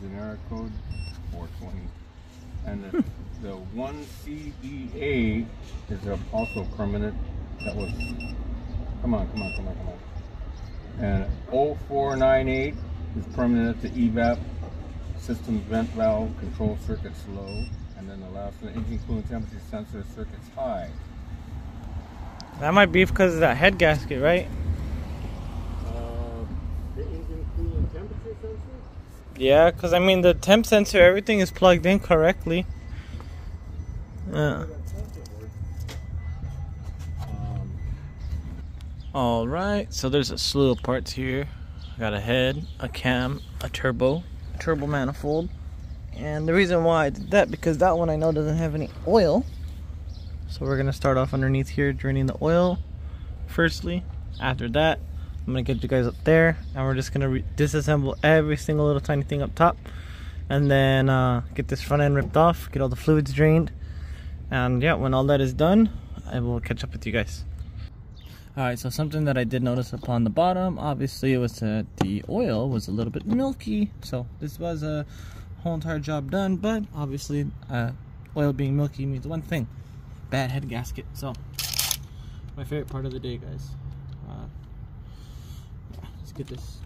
generic code 420. And the, the 1CEA is a, also permanent. That was, come on, come on, come on, come on. And 0498 is permanent at the EVAP system vent valve control circuits low. And then the last one, engine coolant temperature sensor circuits high. That might be because of that head gasket, right? Uh, the engine coolant temperature sensor? Yeah, because I mean, the temp sensor, everything is plugged in correctly. Yeah. Um, Alright, so there's a slew of parts here. I got a head, a cam, a turbo, a turbo manifold. And the reason why I did that, because that one I know doesn't have any oil. So we're gonna start off underneath here, draining the oil firstly. After that, I'm gonna get you guys up there, and we're just gonna disassemble every single little tiny thing up top. And then uh, get this front end ripped off, get all the fluids drained. And yeah, when all that is done, I will catch up with you guys. Alright, so something that I did notice upon the bottom, obviously it was that the oil was a little bit milky. So this was a whole entire job done, but obviously uh, oil being milky means one thing. Bad head gasket. So, my favorite part of the day, guys. Uh, get this.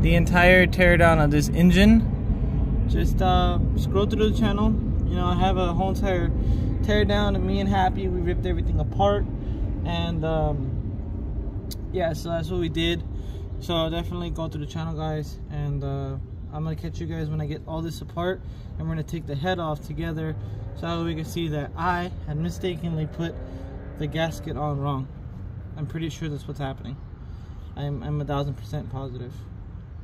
The entire teardown of this engine. Just uh, scroll through the channel. You know, I have a whole entire teardown of me and Happy. We ripped everything apart. And um, yeah, so that's what we did. So definitely go through the channel, guys. And uh, I'm going to catch you guys when I get all this apart. And we're going to take the head off together so we can see that I had mistakenly put the gasket on wrong. I'm pretty sure that's what's happening. I'm, I'm a thousand percent positive.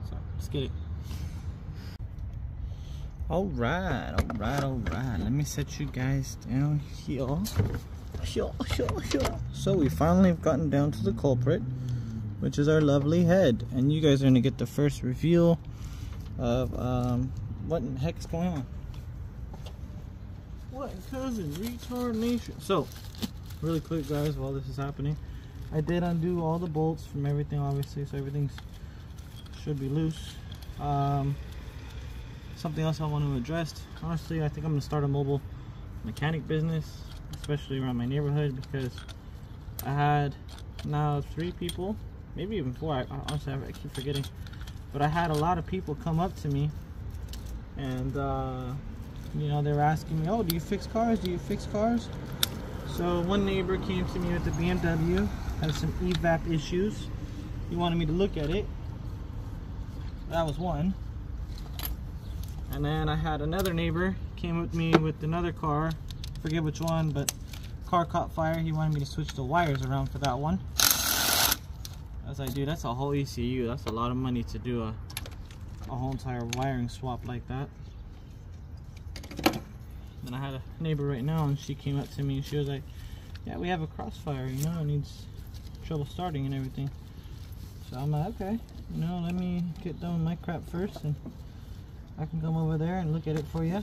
So, let's get it. Alright, alright, alright. Let me set you guys down here. Here, here, here. So, we finally have gotten down to the culprit, which is our lovely head. And you guys are going to get the first reveal of um, what in the heck is going on. What cousin? Retard nation. So, really quick, guys, while this is happening. I did undo all the bolts from everything obviously so everything should be loose um, something else I want to address honestly I think I'm gonna start a mobile mechanic business especially around my neighborhood because I had now three people maybe even four I, honestly I keep forgetting but I had a lot of people come up to me and uh, you know they were asking me, "Oh, do you fix cars? Do you fix cars?" So one neighbor came to me with the BMW, had some evap issues. He wanted me to look at it. That was one. And then I had another neighbor came with me with another car, forget which one, but car caught fire. He wanted me to switch the wires around for that one. As I was like, dude, that's a whole ECU. That's a lot of money to do a, a whole entire wiring swap like that. Then I had a neighbor right now, and she came up to me and she was like, yeah, we have a crossfire, you know, it needs trouble starting and everything. So I'm like, okay, you know, let me get done with my crap first, and I can come over there and look at it for you.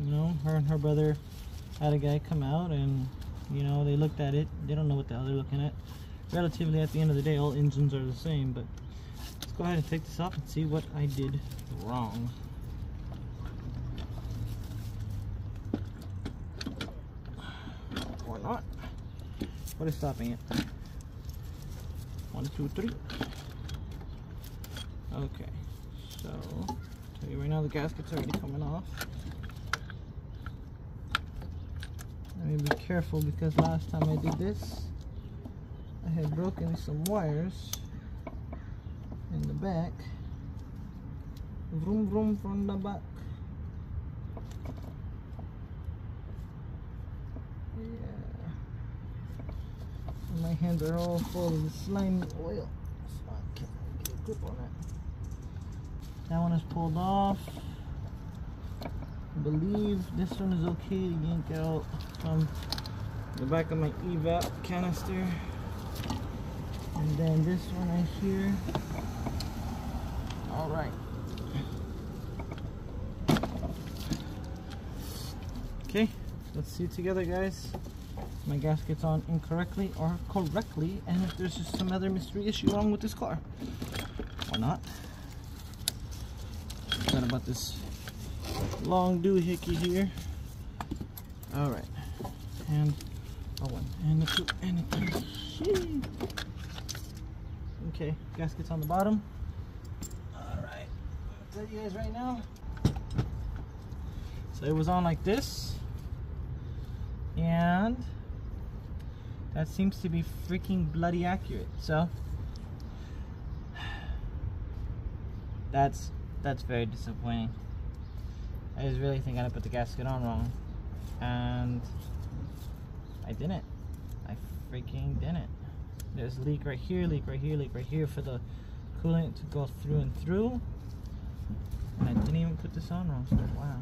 You know, her and her brother had a guy come out, and you know, they looked at it. They don't know what the hell they're looking at. Relatively, at the end of the day, all engines are the same, but let's go ahead and take this off and see what I did wrong. Or not. What is stopping it? One, two, three. Okay, so tell you right now the gasket's already coming off. Let me be careful because last time I did this, I had broken some wires in the back. Vroom vroom from the back. Yeah. And my hands are all full of slimy oil. So I can't get a grip on it. That one is pulled off. I believe this one is okay to yank out from the back of my evap canister. And then this one right here. All right. Okay, let's see together, guys. My gasket's on incorrectly or correctly, and if there's just some other mystery issue wrong with this car, or not. Forgot about this long doohickey here. All right, and a one, and a two, and a three. Okay, gasket's on the bottom. All right, tell you guys right now. So it was on like this, and that seems to be freaking bloody accurate. So that's that's very disappointing. I just really think I put the gasket on wrong. And I didn't. I freaking didn't. There's leak right here, leak right here, leak right here for the coolant to go through and through. And I didn't even put this on wrong, so wow.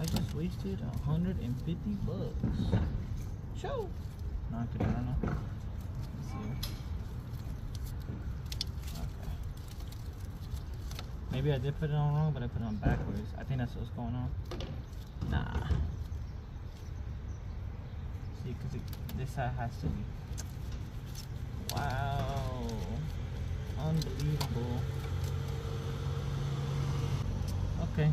I just wasted 150 bucks. Show! Let's see. Okay. Maybe I did put it on wrong, but I put it on backwards. I think that's what's going on. Nah. See, because this side has to be. Wow. Unbelievable. Okay.